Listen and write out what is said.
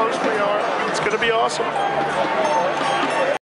close are. It's going to be awesome.